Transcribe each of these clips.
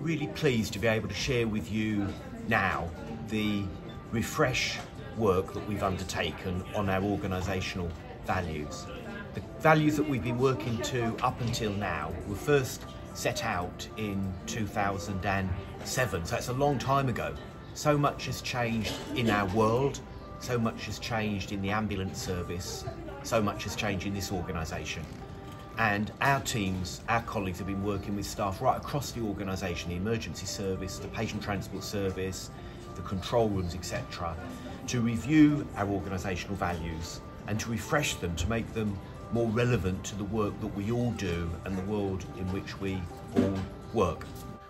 really pleased to be able to share with you now the refresh work that we've undertaken on our organisational values. The values that we've been working to up until now were first set out in 2007, so it's a long time ago. So much has changed in our world, so much has changed in the ambulance service, so much has changed in this organisation. And our teams, our colleagues have been working with staff right across the organisation, the emergency service, the patient transport service, the control rooms, etc., to review our organisational values and to refresh them to make them more relevant to the work that we all do and the world in which we all work.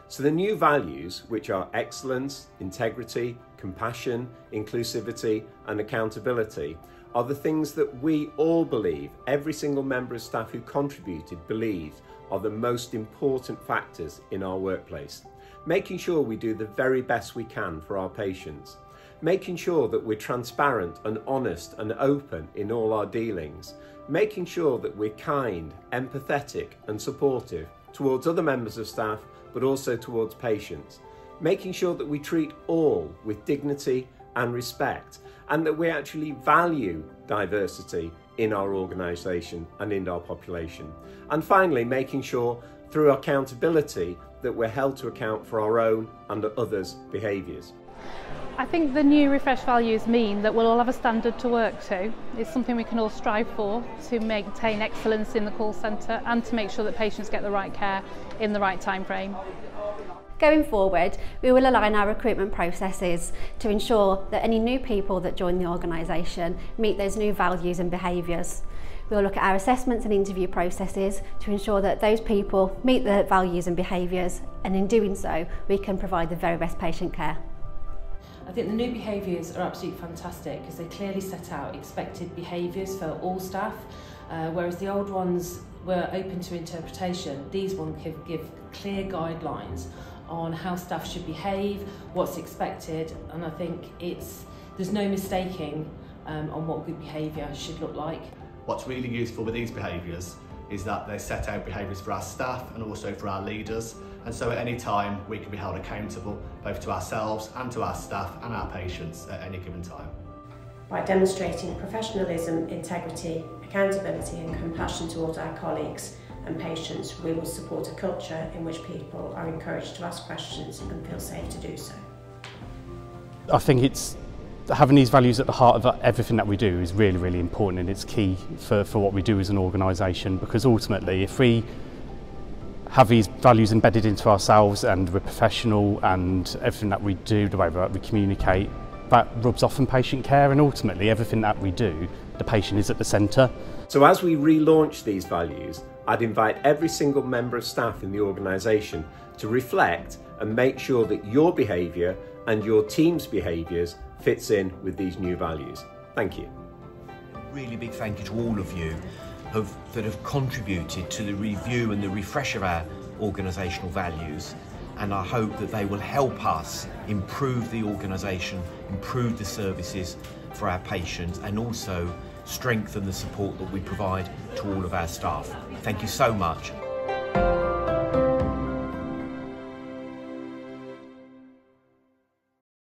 So the new values, which are excellence, integrity, compassion, inclusivity and accountability, are the things that we all believe, every single member of staff who contributed believes are the most important factors in our workplace. Making sure we do the very best we can for our patients. Making sure that we're transparent and honest and open in all our dealings. Making sure that we're kind, empathetic and supportive towards other members of staff but also towards patients. Making sure that we treat all with dignity and respect and that we actually value diversity in our organisation and in our population. And finally, making sure through accountability that we're held to account for our own and others' behaviours. I think the new refresh values mean that we'll all have a standard to work to. It's something we can all strive for to maintain excellence in the call centre and to make sure that patients get the right care in the right time frame. Going forward, we will align our recruitment processes to ensure that any new people that join the organisation meet those new values and behaviours. We'll look at our assessments and interview processes to ensure that those people meet the values and behaviours and in doing so we can provide the very best patient care. I think the new behaviours are absolutely fantastic because they clearly set out expected behaviours for all staff, uh, whereas the old ones were open to interpretation. These ones give, give clear guidelines on how staff should behave, what's expected, and I think it's there's no mistaking um, on what good behaviour should look like. What's really useful with these behaviours is that they set out behaviours for our staff and also for our leaders and so at any time we can be held accountable both to ourselves and to our staff and our patients at any given time. By demonstrating professionalism, integrity, accountability and compassion towards our colleagues, and patients, we will support a culture in which people are encouraged to ask questions and feel safe to do so. I think it's having these values at the heart of everything that we do is really, really important and it's key for, for what we do as an organisation because ultimately if we have these values embedded into ourselves and we're professional and everything that we do, the way that we communicate, that rubs off on patient care and ultimately everything that we do, the patient is at the centre. So as we relaunch these values, I'd invite every single member of staff in the organisation to reflect and make sure that your behaviour and your team's behaviours fits in with these new values. Thank you. Really big thank you to all of you have, that have contributed to the review and the refresh of our organisational values and I hope that they will help us improve the organisation, improve the services for our patients and also strengthen the support that we provide to all of our staff. Thank you so much